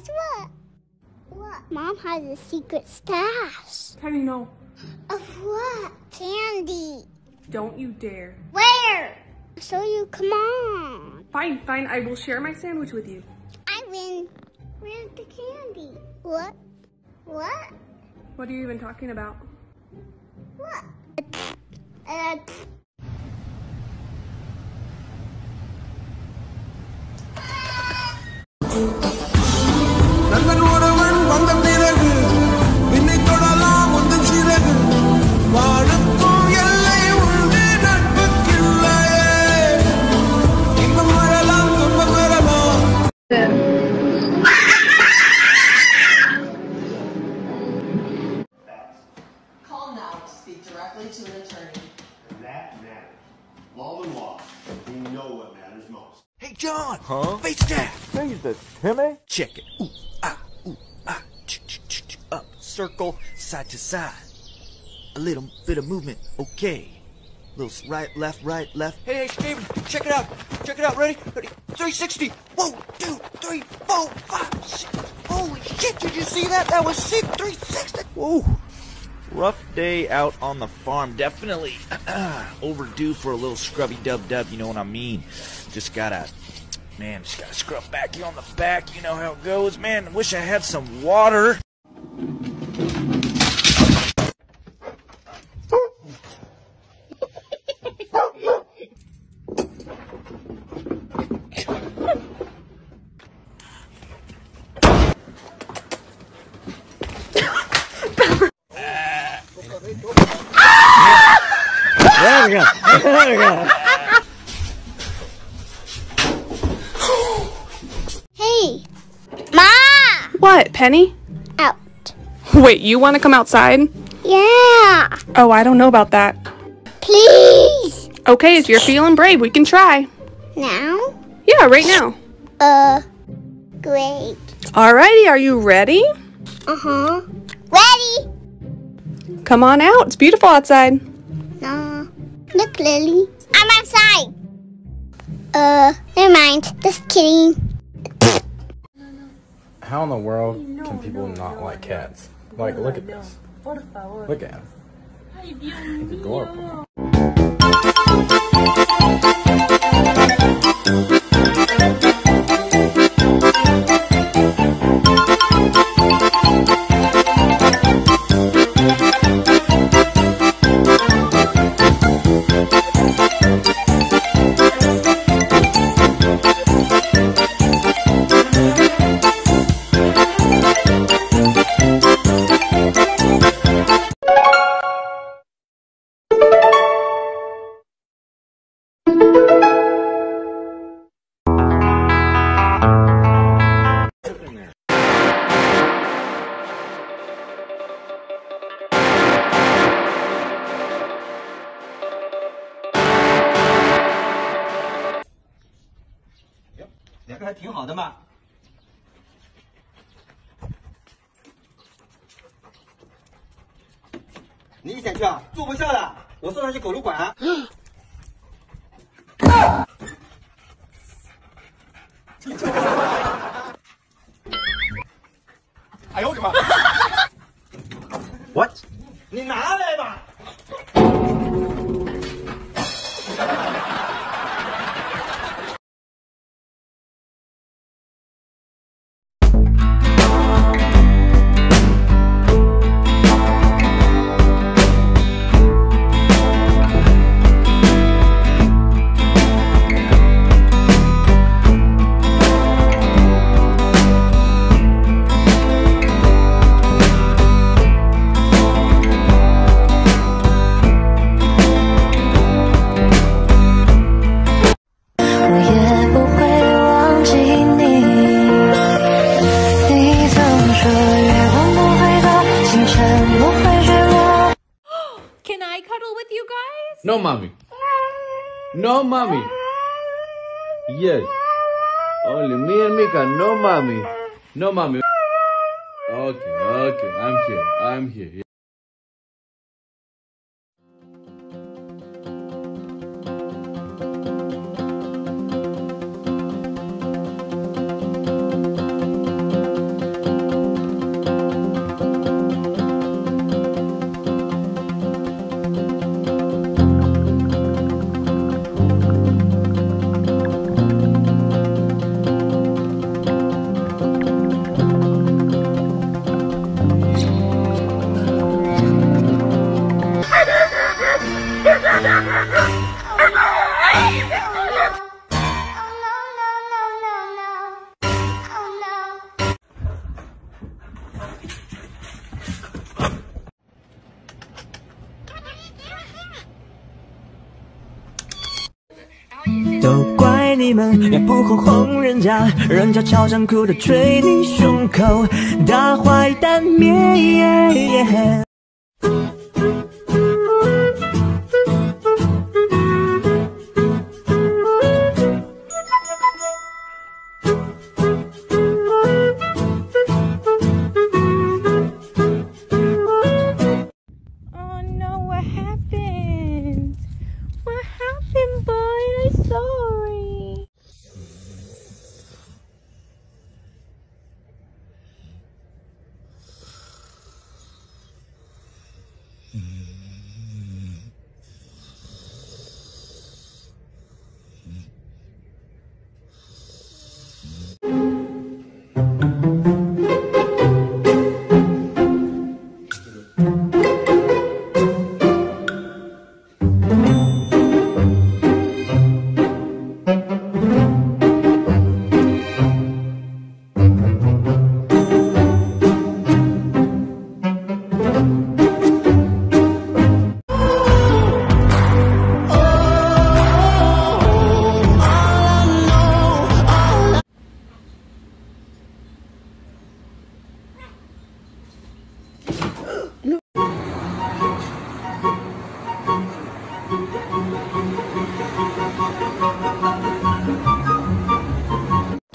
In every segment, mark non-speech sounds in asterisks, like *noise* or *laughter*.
Guess what? What? Mom has a secret stash. Penny, no. Of what? Candy. Don't you dare. Where? I'll show you. Come on. Fine, fine, I will share my sandwich with you. I win. Where's the candy? What? What? What are you even talking about? What? Uh, Hey, John! Huh? Face! Hey, the Timmy? Check it. Ooh, ah, ooh, ah. Ch ch ch Up, circle, side to side. A little bit of movement, okay. Little right, left, right, left. Hey, hey, Steven, check it out. Check it out. Ready? Ready? 360. One, two, three, four, five, six. Holy shit, did you see that? That was sick. 360. Whoa. Rough day out on the farm. Definitely *clears throat* overdue for a little scrubby dub dub, you know what I mean? Just gotta, man, just gotta scrub back you on the back. You know how it goes, man. Wish I had some water. There we go. There we go. Penny? Out. *laughs* Wait, you want to come outside? Yeah. Oh, I don't know about that. Please. Okay, if you're feeling brave, we can try. Now? Yeah, right now. Uh, great. Alrighty, are you ready? Uh-huh. Ready? Come on out. It's beautiful outside. No. Look, Lily. I'm outside. Uh, never mind. Just kidding. How in the world can people not like cats? Like, look at this. Look at him. He's adorable. 好的嘛，你想去啊？住不下了，我送他去狗肉馆。*laughs* 哎呦我的妈！*laughs* What？你拿来吧。No, mommy. No, mommy. Yes. Only me and Mika. No, mommy. No, mommy. Okay, okay. I'm here. I'm here. 也不哄哄人家，人家超想哭的捶你胸口，大坏蛋灭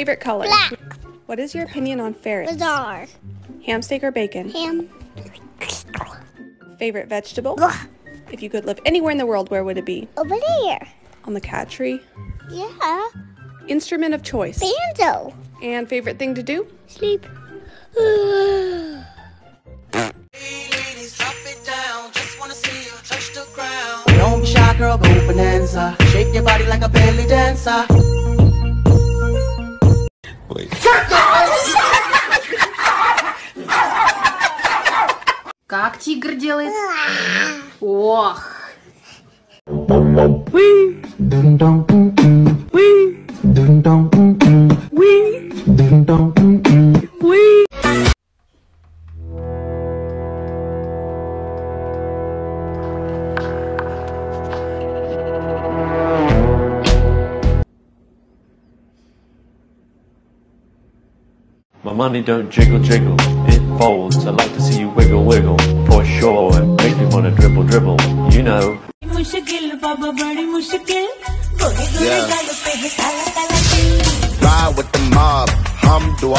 Favorite color? Black. What is your opinion on ferrets? Bizarre. Ham steak or bacon? Ham. Favorite vegetable? If you could live anywhere in the world, where would it be? Over there. On the cat tree? Yeah. Instrument of choice? Banjo. And favorite thing to do? Sleep. Don't be shy, girl, go bonanza. Shake your body like a belly dancer. Как тигр делает? Ох. My money don't jiggle jiggle, it folds. I like to see you wiggle, wiggle, for sure. It makes me wanna dribble, dribble, you know. Yeah. Ride with the mob, hum do I.